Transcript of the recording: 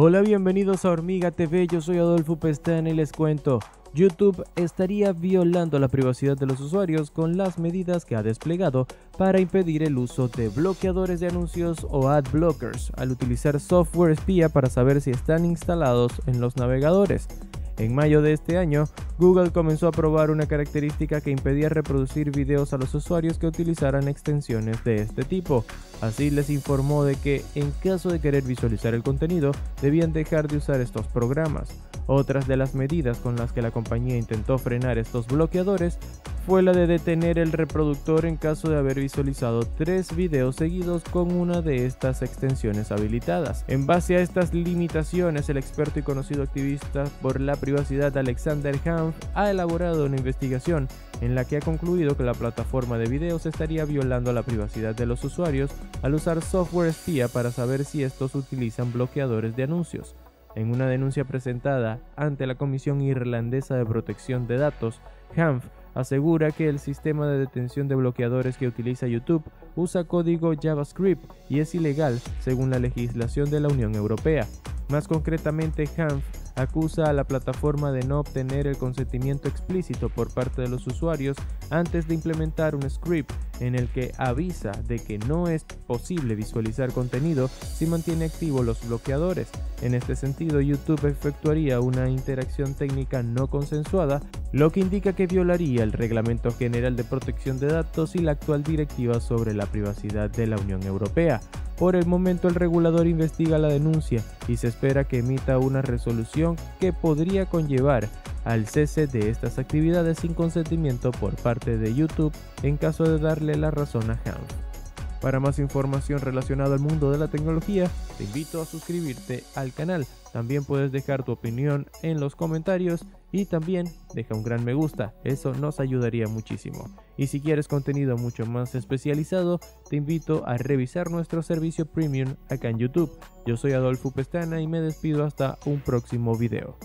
Hola, bienvenidos a Hormiga TV, yo soy Adolfo Pestana y les cuento. YouTube estaría violando la privacidad de los usuarios con las medidas que ha desplegado para impedir el uso de bloqueadores de anuncios o ad blockers al utilizar software espía para saber si están instalados en los navegadores. En mayo de este año, Google comenzó a probar una característica que impedía reproducir videos a los usuarios que utilizaran extensiones de este tipo. Así les informó de que, en caso de querer visualizar el contenido, debían dejar de usar estos programas. Otras de las medidas con las que la compañía intentó frenar estos bloqueadores fue la de detener el reproductor en caso de haber visualizado tres videos seguidos con una de estas extensiones habilitadas. En base a estas limitaciones, el experto y conocido activista por la privacidad Alexander Hanf ha elaborado una investigación en la que ha concluido que la plataforma de videos estaría violando la privacidad de los usuarios al usar software espía para saber si estos utilizan bloqueadores de anuncios. En una denuncia presentada ante la Comisión Irlandesa de Protección de Datos, Hanf asegura que el sistema de detención de bloqueadores que utiliza YouTube usa código JavaScript y es ilegal según la legislación de la Unión Europea. Más concretamente, Hanf acusa a la plataforma de no obtener el consentimiento explícito por parte de los usuarios antes de implementar un script en el que avisa de que no es posible visualizar contenido si mantiene activos los bloqueadores. En este sentido, YouTube efectuaría una interacción técnica no consensuada, lo que indica que violaría el Reglamento General de Protección de Datos y la actual directiva sobre la privacidad de la Unión Europea. Por el momento el regulador investiga la denuncia y se espera que emita una resolución que podría conllevar al cese de estas actividades sin consentimiento por parte de YouTube en caso de darle la razón a Hanf. Para más información relacionada al mundo de la tecnología, te invito a suscribirte al canal. También puedes dejar tu opinión en los comentarios y también deja un gran me gusta, eso nos ayudaría muchísimo. Y si quieres contenido mucho más especializado, te invito a revisar nuestro servicio premium acá en YouTube. Yo soy Adolfo Pestana y me despido hasta un próximo video.